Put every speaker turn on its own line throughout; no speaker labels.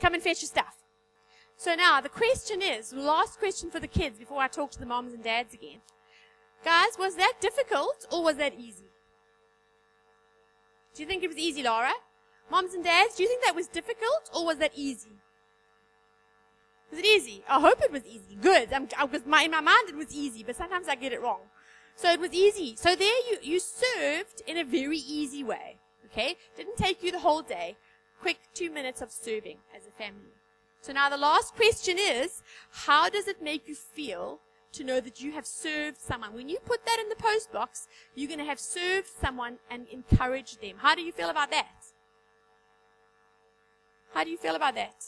come and fetch your stuff. So now the question is, last question for the kids before I talk to the moms and dads again. Guys, was that difficult or was that easy? Do you think it was easy, Laura? Moms and dads, do you think that was difficult or was that easy? Was it easy? I hope it was easy. Good. My, in my mind it was easy, but sometimes I get it wrong. So it was easy. So there you, you served in a very easy way. Okay? Didn't take you the whole day. Quick two minutes of serving as a family. So now the last question is, how does it make you feel to know that you have served someone? When you put that in the post box, you're going to have served someone and encouraged them. How do you feel about that? How do you feel about that?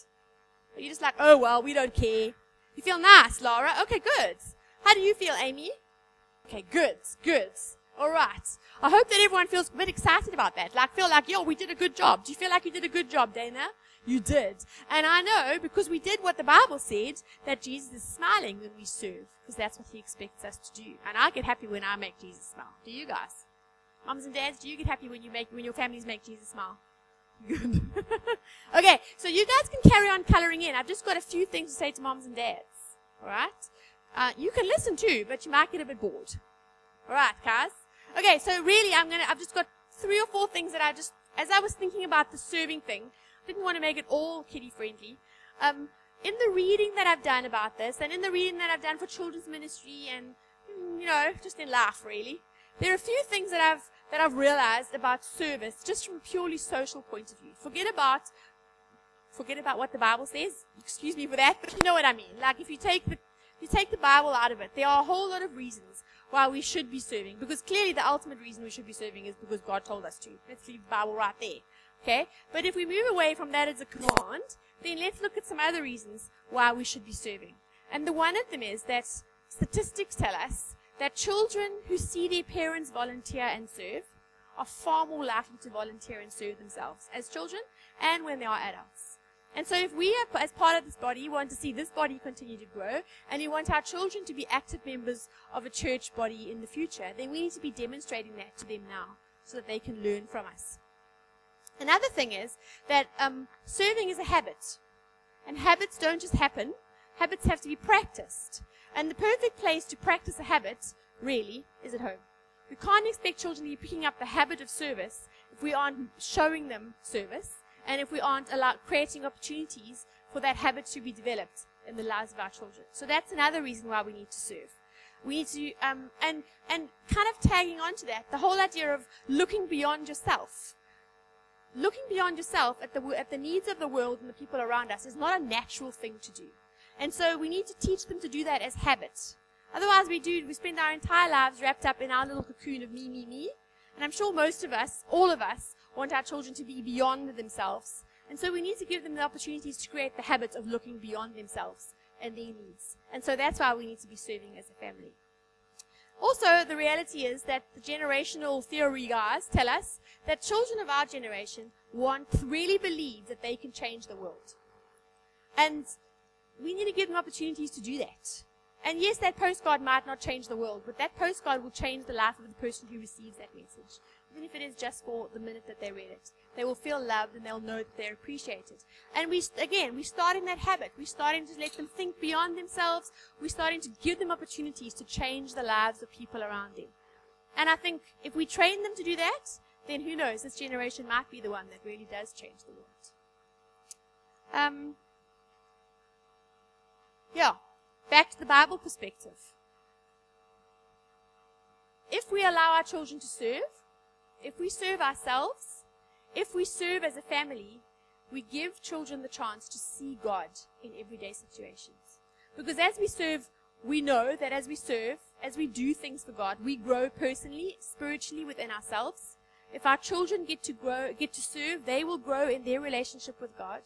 Are you just like, oh well, we don't care? You feel nice, Laura? Okay, good. How do you feel, Amy? Okay, good, good. All right. I hope that everyone feels a bit excited about that. Like, feel like, yo, we did a good job. Do you feel like you did a good job, Dana? You did. And I know, because we did what the Bible said, that Jesus is smiling when we serve, because that's what he expects us to do. And I get happy when I make Jesus smile. Do you guys? Moms and dads, do you get happy when you make, when your families make Jesus smile? Good. okay, so you guys can carry on coloring in. I've just got a few things to say to moms and dads. Alright? Uh, you can listen too, but you might get a bit bored. Alright, guys? Okay, so really I'm gonna, I've just got three or four things that I just, as I was thinking about the serving thing, didn't want to make it all kiddie friendly. Um, in the reading that I've done about this, and in the reading that I've done for children's ministry and, you know, just in life really, there are a few things that I've that I've realized about service just from a purely social point of view. Forget about forget about what the Bible says. Excuse me for that, but you know what I mean. Like if you take the if you take the Bible out of it, there are a whole lot of reasons why we should be serving. Because clearly the ultimate reason we should be serving is because God told us to. Let's leave the Bible right there. Okay? But if we move away from that as a command, then let's look at some other reasons why we should be serving. And the one of them is that statistics tell us that children who see their parents volunteer and serve are far more likely to volunteer and serve themselves as children and when they are adults. And so if we, as part of this body, want to see this body continue to grow, and we want our children to be active members of a church body in the future, then we need to be demonstrating that to them now so that they can learn from us. Another thing is that um, serving is a habit. And habits don't just happen. Habits have to be practiced. And the perfect place to practice a habit, really, is at home. We can't expect children to be picking up the habit of service if we aren't showing them service and if we aren't allowed, creating opportunities for that habit to be developed in the lives of our children. So that's another reason why we need to serve. We need to, um, and, and kind of tagging onto that, the whole idea of looking beyond yourself. Looking beyond yourself at the, at the needs of the world and the people around us is not a natural thing to do. And so we need to teach them to do that as habits. Otherwise we do, we spend our entire lives wrapped up in our little cocoon of me, me, me. And I'm sure most of us, all of us, want our children to be beyond themselves. And so we need to give them the opportunities to create the habit of looking beyond themselves and their needs. And so that's why we need to be serving as a family. Also, the reality is that the generational theory guys tell us that children of our generation want, really believe that they can change the world. And we need to give them opportunities to do that. And yes, that postcard might not change the world, but that postcard will change the life of the person who receives that message. Even if it is just for the minute that they read it. They will feel loved and they'll know that they're appreciated. And we, again, we're starting that habit. We're starting to let them think beyond themselves. We're starting to give them opportunities to change the lives of people around them. And I think if we train them to do that, then who knows, this generation might be the one that really does change the world. Um, yeah, back to the Bible perspective. If we allow our children to serve, if we serve ourselves, if we serve as a family, we give children the chance to see God in everyday situations. Because as we serve, we know that as we serve, as we do things for God, we grow personally, spiritually within ourselves. If our children get to grow, get to serve, they will grow in their relationship with God.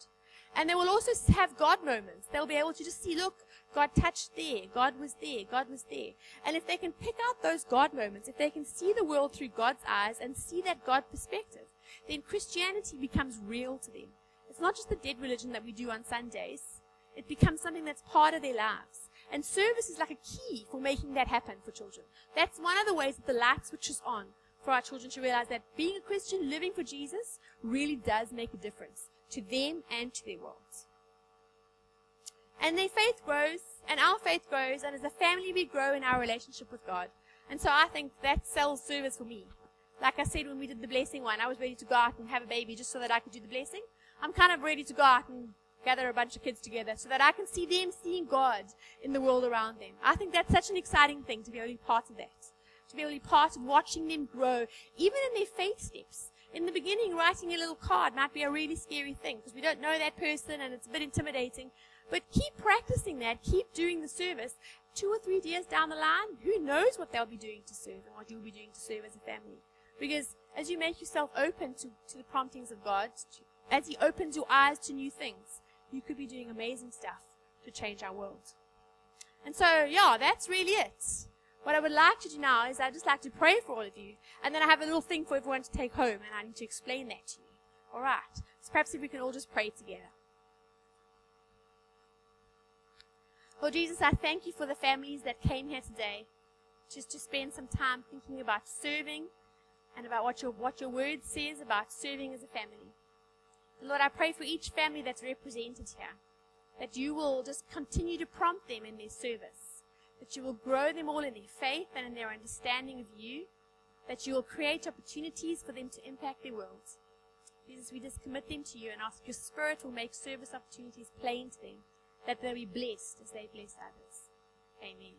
And they will also have God moments. They'll be able to just see, look, God touched there. God was there. God was there. And if they can pick out those God moments, if they can see the world through God's eyes and see that God perspective, then Christianity becomes real to them. It's not just the dead religion that we do on Sundays. It becomes something that's part of their lives. And service is like a key for making that happen for children. That's one of the ways that the light switches on for our children to realize that being a Christian, living for Jesus, really does make a difference to them and to their world. And their faith grows, and our faith grows, and as a family we grow in our relationship with God. And so I think that sells service for me. Like I said when we did the blessing one, I was ready to go out and have a baby just so that I could do the blessing. I'm kind of ready to go out and gather a bunch of kids together so that I can see them seeing God in the world around them. I think that's such an exciting thing to be able to be part of that. To be able to be part of watching them grow, even in their faith steps. In the beginning, writing a little card might be a really scary thing because we don't know that person and it's a bit intimidating. But keep practicing that, keep doing the service. Two or three years down the line, who knows what they'll be doing to serve and what you'll be doing to serve as a family. Because as you make yourself open to, to the promptings of God, as He opens your eyes to new things, you could be doing amazing stuff to change our world. And so, yeah, that's really it. What I would like to do now is I'd just like to pray for all of you, and then I have a little thing for everyone to take home, and I need to explain that to you. All right. So perhaps if we can all just pray together. Lord Jesus, I thank you for the families that came here today, just to spend some time thinking about serving and about what your what your word says about serving as a family. Lord, I pray for each family that's represented here, that you will just continue to prompt them in their service, that you will grow them all in their faith and in their understanding of you, that you will create opportunities for them to impact their world. Jesus, we just commit them to you and ask your Spirit will make service opportunities plain to them, that they'll be blessed as they bless others. Amen.